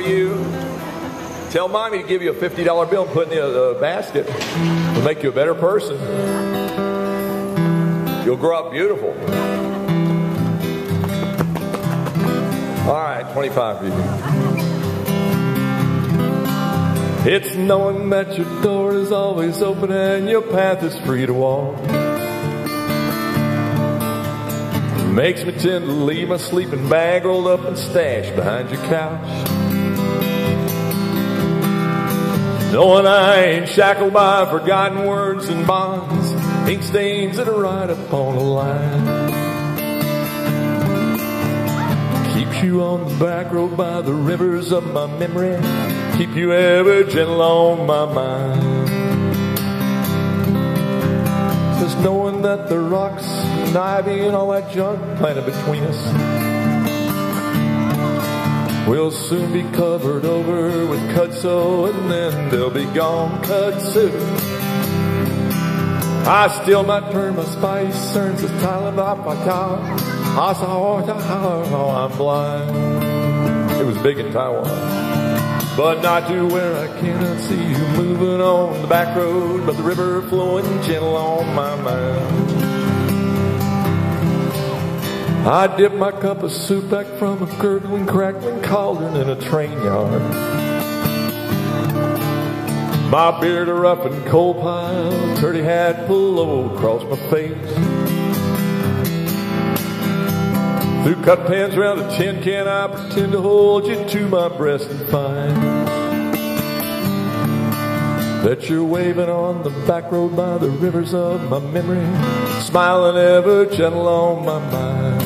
you? Tell mommy to give you a $50 bill and put in the uh, basket. It'll make you a better person. You'll grow up beautiful. All right, 25 for you. It's knowing that your door is always open and your path is free to walk. Makes me tend to leave my sleeping bag rolled up and stashed behind your couch. Knowing I ain't shackled by forgotten words and bonds, ink stains that are right upon the line. Keep you on the back road by the rivers of my memory, keep you ever gentle on my mind. Just knowing that the rocks and ivy and all that junk planted between us will soon be covered over with kudzu and then they'll be gone kudzu. I still might turn my spice turns to Thailand up my car. I saw oh, I'm blind. It was big in Taiwan. But not to where I cannot see you moving on the back road, but the river flowing gentle on my mind. I dip my cup of soup back from a gurgling, crackling cauldron in a train yard. My beard a rough and coal pile, dirty hat pulled low across my face. Through cut pans around a tin can, I pretend to hold you to my breast and find that you're waving on the back road by the rivers of my memory, smiling ever gentle on my mind.